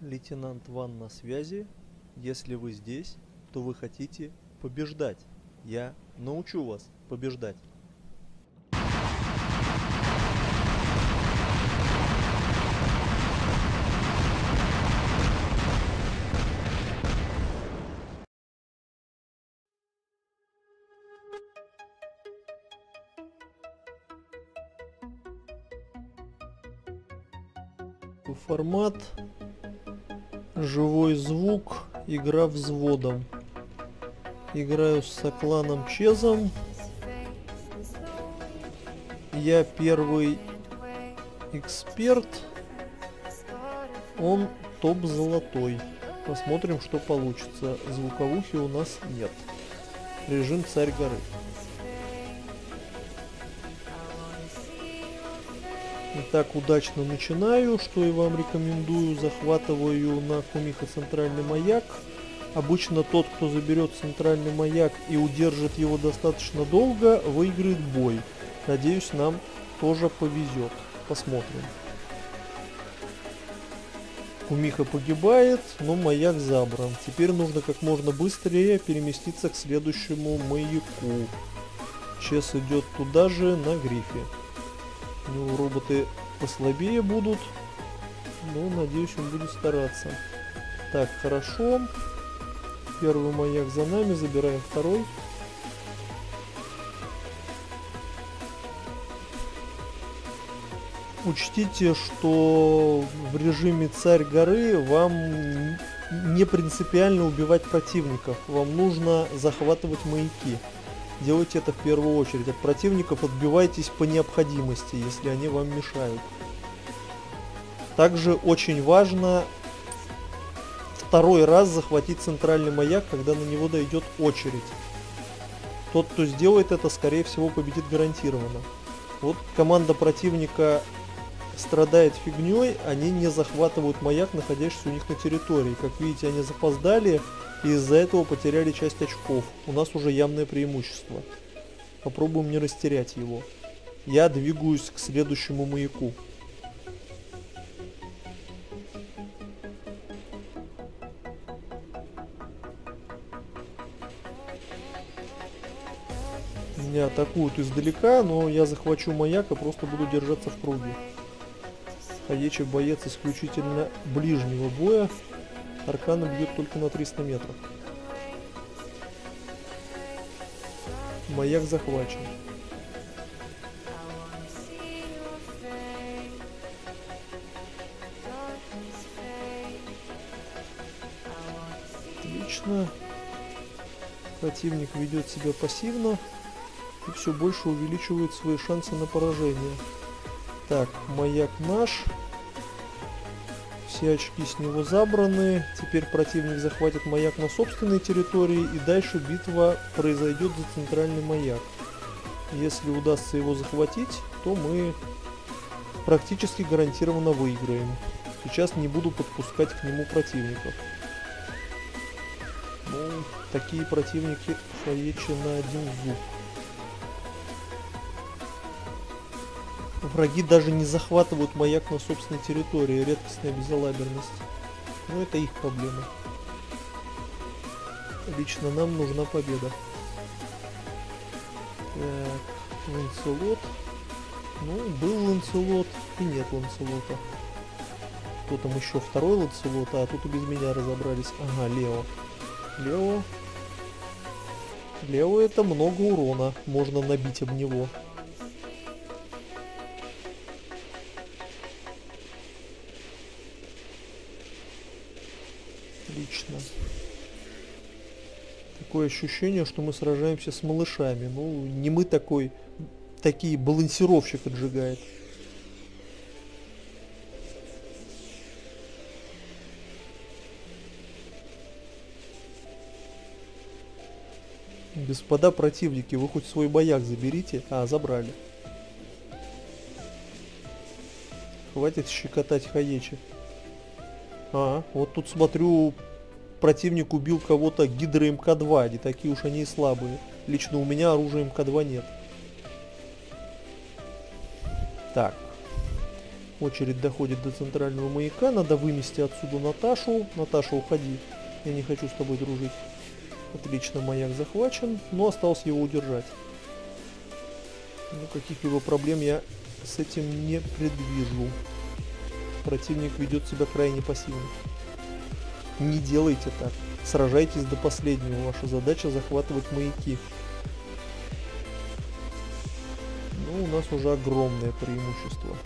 Лейтенант Ван на связи. Если вы здесь, то вы хотите побеждать. Я научу вас побеждать. Формат, живой звук, игра взводом. Играю с Сокланом Чезом. Я первый эксперт. Он топ золотой. Посмотрим, что получится. Звуковухи у нас нет. Режим царь горы. Итак, удачно начинаю, что и вам рекомендую. Захватываю на Кумиха центральный маяк. Обычно тот, кто заберет центральный маяк и удержит его достаточно долго, выиграет бой. Надеюсь, нам тоже повезет. Посмотрим. Кумиха погибает, но маяк забран. Теперь нужно как можно быстрее переместиться к следующему маяку. Чес идет туда же на грифе. У него роботы послабее будут. Но надеюсь он будет стараться. Так, хорошо. Первый маяк за нами, забираем второй. Учтите, что в режиме царь горы вам не принципиально убивать противников. Вам нужно захватывать маяки. Делайте это в первую очередь. От противников отбивайтесь по необходимости, если они вам мешают. Также очень важно второй раз захватить центральный маяк, когда на него дойдет очередь. Тот, кто сделает это, скорее всего, победит гарантированно. Вот команда противника страдает фигней, они не захватывают маяк, находящийся у них на территории. Как видите, они запоздали и из-за этого потеряли часть очков. У нас уже явное преимущество. Попробуем не растерять его. Я двигаюсь к следующему маяку. Меня атакуют издалека, но я захвачу маяк и просто буду держаться в круге. Хаечи боец исключительно ближнего боя. Аркана бьет только на 300 метров. Маяк захвачен. Отлично. Противник ведет себя пассивно и все больше увеличивает свои шансы на поражение. Так, маяк наш. Все очки с него забраны. Теперь противник захватит маяк на собственной территории и дальше битва произойдет за центральный маяк. Если удастся его захватить, то мы практически гарантированно выиграем. Сейчас не буду подпускать к нему противников. Ну, такие противники Хаечи на один зуб. Враги даже не захватывают маяк на собственной территории. Редкостная безалаберность. Но это их проблема. Лично нам нужна победа. Так, Ланцелот. Ну, был Ланцелот и нет Ланцелота. Кто там еще? Второй Ланцелот, а тут и без меня разобрались. Ага, Лео. Лео. Лео это много урона. Можно набить об него. Отлично. Такое ощущение, что мы сражаемся с малышами. Ну, не мы такой, такие балансировщик отжигает. Господа противники, вы хоть свой бояк заберите. А, забрали. Хватит щекотать хаечи. А, вот тут смотрю, противник убил кого-то гидро МК-2, не такие уж они и слабые. Лично у меня оружия МК-2 нет. Так. Очередь доходит до центрального маяка. Надо вымести отсюда Наташу. Наташа, уходи. Я не хочу с тобой дружить. Отлично, маяк захвачен, но осталось его удержать. Ну, каких-либо проблем я с этим не предвижу. Противник ведет себя крайне пассивно. Не делайте так. Сражайтесь до последнего. Ваша задача захватывать маяки. Ну, у нас уже огромное преимущество.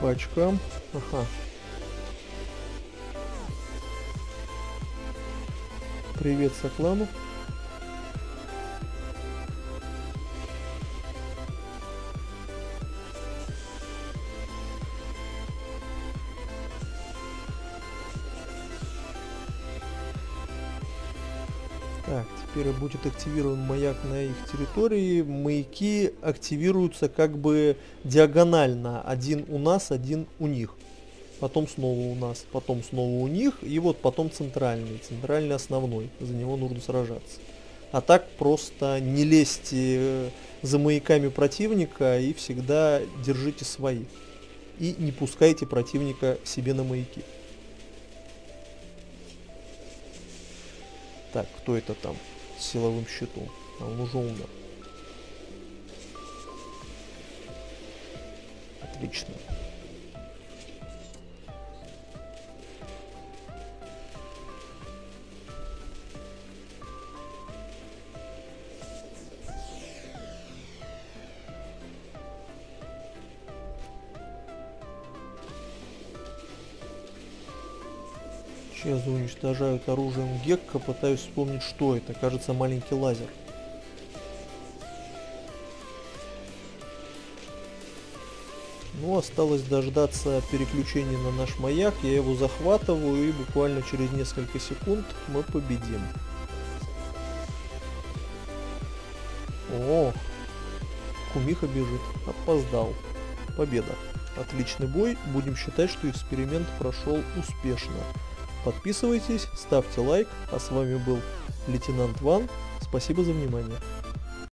По очкам. Ага. Привет, Соклану. Так, теперь будет активирован маяк на их территории. Маяки активируются как бы диагонально. Один у нас, один у них. Потом снова у нас, потом снова у них. И вот потом центральный. Центральный основной. За него нужно сражаться. А так просто не лезьте э, за маяками противника и всегда держите свои. И не пускайте противника себе на маяки. Так, кто это там с силовым щитом? А он уже умер. Отлично. Сейчас уничтожают оружием Гекка, пытаюсь вспомнить, что это. Кажется, маленький лазер. Ну, осталось дождаться переключения на наш маяк. Я его захватываю и буквально через несколько секунд мы победим. О, Кумиха бежит. Опоздал. Победа. Отличный бой. Будем считать, что эксперимент прошел успешно. Подписывайтесь, ставьте лайк. А с вами был лейтенант Ван. Спасибо за внимание.